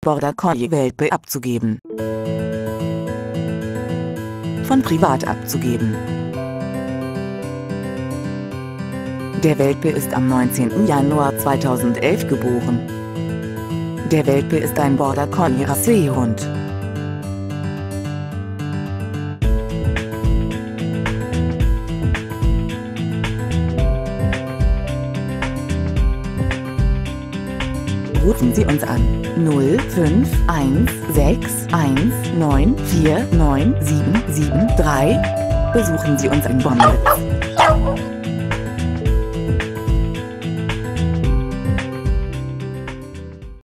Border Collie Welpe abzugeben. Von privat abzugeben. Der Welpe ist am 19. Januar 2011 geboren. Der Welpe ist ein Border Collie Rassehund. Rufen Sie uns an 051619499773. Besuchen Sie uns in Bommelitz.